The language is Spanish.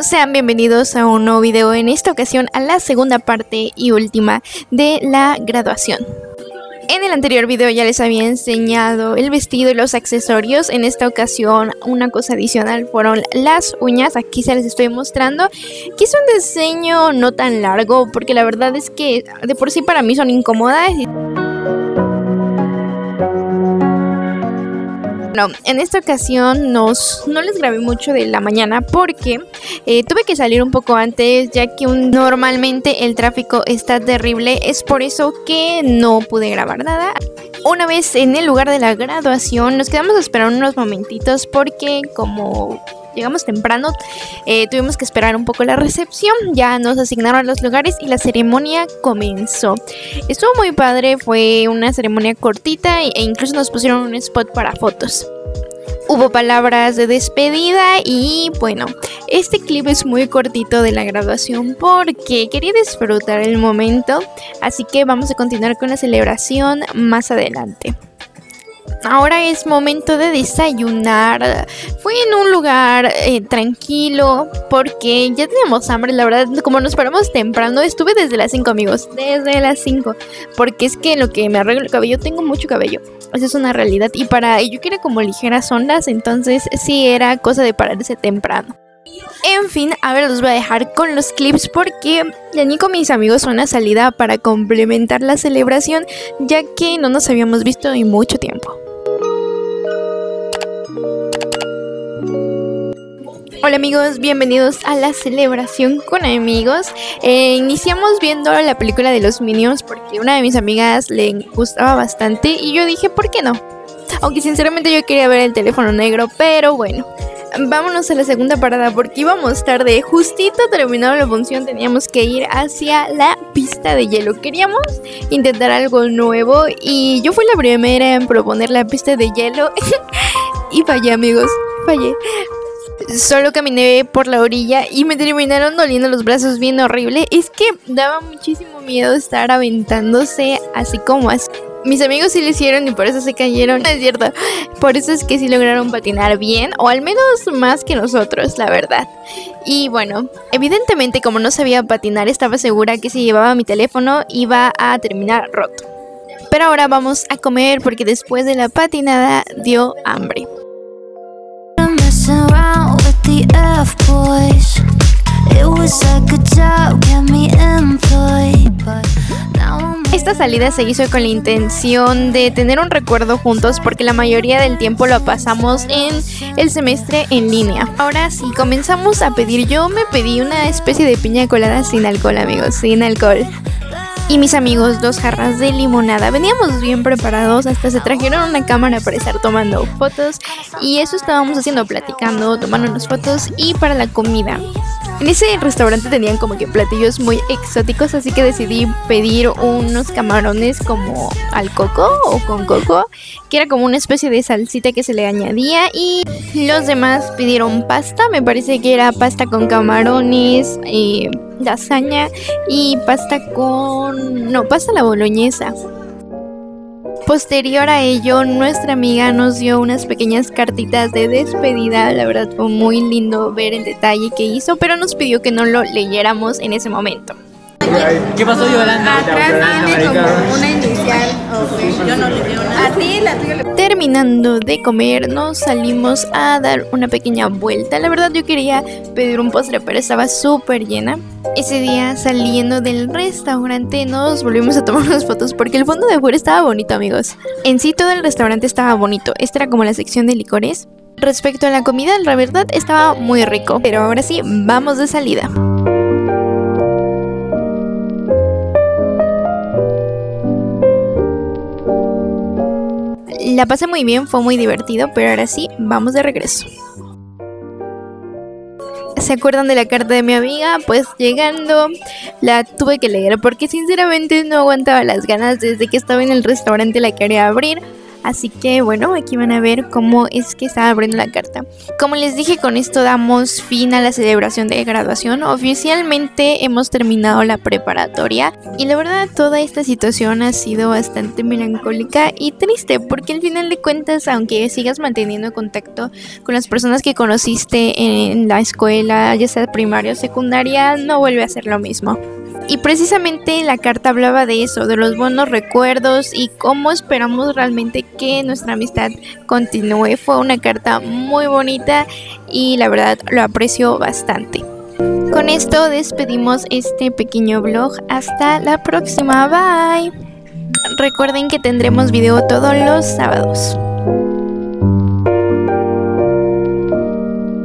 sean bienvenidos a un nuevo video, en esta ocasión a la segunda parte y última de la graduación. En el anterior video ya les había enseñado el vestido y los accesorios, en esta ocasión una cosa adicional fueron las uñas, aquí se les estoy mostrando, que es un diseño no tan largo porque la verdad es que de por sí para mí son incómodas. Bueno, en esta ocasión nos, no les grabé mucho de la mañana porque eh, tuve que salir un poco antes ya que normalmente el tráfico está terrible. Es por eso que no pude grabar nada. Una vez en el lugar de la graduación nos quedamos a esperar unos momentitos porque como llegamos temprano, eh, tuvimos que esperar un poco la recepción, ya nos asignaron los lugares y la ceremonia comenzó. Estuvo muy padre, fue una ceremonia cortita e incluso nos pusieron un spot para fotos. Hubo palabras de despedida y bueno, este clip es muy cortito de la graduación porque quería disfrutar el momento, así que vamos a continuar con la celebración más adelante. Ahora es momento de desayunar. Fui en un lugar eh, tranquilo porque ya teníamos hambre. La verdad, como nos paramos temprano, estuve desde las 5 amigos. Desde las 5. Porque es que lo que me arreglo el cabello, tengo mucho cabello. Esa es una realidad. Y para yo quería como ligeras ondas. Entonces sí era cosa de pararse temprano. En fin, a ver, los voy a dejar con los clips porque ya ni con mis amigos una salida para complementar la celebración, ya que no nos habíamos visto en mucho tiempo. Hola amigos, bienvenidos a la celebración con amigos. Eh, iniciamos viendo la película de los Minions porque una de mis amigas le gustaba bastante y yo dije, ¿por qué no? Aunque sinceramente yo quería ver el teléfono negro, pero bueno. Vámonos a la segunda parada porque íbamos tarde. Justito terminado la función teníamos que ir hacia la pista de hielo. Queríamos intentar algo nuevo y yo fui la primera en proponer la pista de hielo y fallé amigos, fallé. Solo caminé por la orilla y me terminaron doliendo los brazos bien horrible. Es que daba muchísimo miedo estar aventándose así como así. Mis amigos sí lo hicieron y por eso se cayeron. es cierto. Por eso es que sí lograron patinar bien, o al menos más que nosotros, la verdad. Y bueno, evidentemente como no sabía patinar, estaba segura que si llevaba mi teléfono iba a terminar roto. Pero ahora vamos a comer porque después de la patinada dio hambre. Esta salida se hizo con la intención de tener un recuerdo juntos porque la mayoría del tiempo lo pasamos en el semestre en línea. Ahora sí, comenzamos a pedir. Yo me pedí una especie de piña colada sin alcohol, amigos, sin alcohol y mis amigos dos jarras de limonada. Veníamos bien preparados, hasta se trajeron una cámara para estar tomando fotos y eso estábamos haciendo, platicando, tomando unas fotos y para la comida. En ese restaurante tenían como que platillos muy exóticos, así que decidí pedir unos camarones como al coco o con coco, que era como una especie de salsita que se le añadía y los demás pidieron pasta, me parece que era pasta con camarones, eh, lasaña y pasta con... no, pasta la boloñesa. Posterior a ello, nuestra amiga nos dio unas pequeñas cartitas de despedida. La verdad fue muy lindo ver el detalle que hizo, pero nos pidió que no lo leyéramos en ese momento. ¿Qué pasó, Yolanda? Atrás tiene como una inicial. Yo no le veo nada. A ti. Terminando de comer, nos salimos a dar una pequeña vuelta. La verdad, yo quería pedir un postre, pero estaba súper llena. Ese día, saliendo del restaurante, nos volvimos a tomar unas fotos porque el fondo de afuera estaba bonito, amigos. En sí, todo el restaurante estaba bonito. Esta era como la sección de licores. Respecto a la comida, la verdad estaba muy rico. Pero ahora sí, vamos de salida. La pasé muy bien, fue muy divertido, pero ahora sí, vamos de regreso. ¿Se acuerdan de la carta de mi amiga? Pues llegando la tuve que leer porque sinceramente no aguantaba las ganas desde que estaba en el restaurante la quería abrir. Así que bueno, aquí van a ver cómo es que estaba abriendo la carta. Como les dije, con esto damos fin a la celebración de graduación. Oficialmente hemos terminado la preparatoria y la verdad toda esta situación ha sido bastante melancólica y triste porque al final de cuentas, aunque sigas manteniendo contacto con las personas que conociste en la escuela, ya sea primaria o secundaria, no vuelve a ser lo mismo. Y precisamente la carta hablaba de eso, de los buenos recuerdos y cómo esperamos realmente que nuestra amistad continúe. Fue una carta muy bonita y la verdad lo aprecio bastante. Con esto despedimos este pequeño vlog. Hasta la próxima. Bye. Recuerden que tendremos video todos los sábados.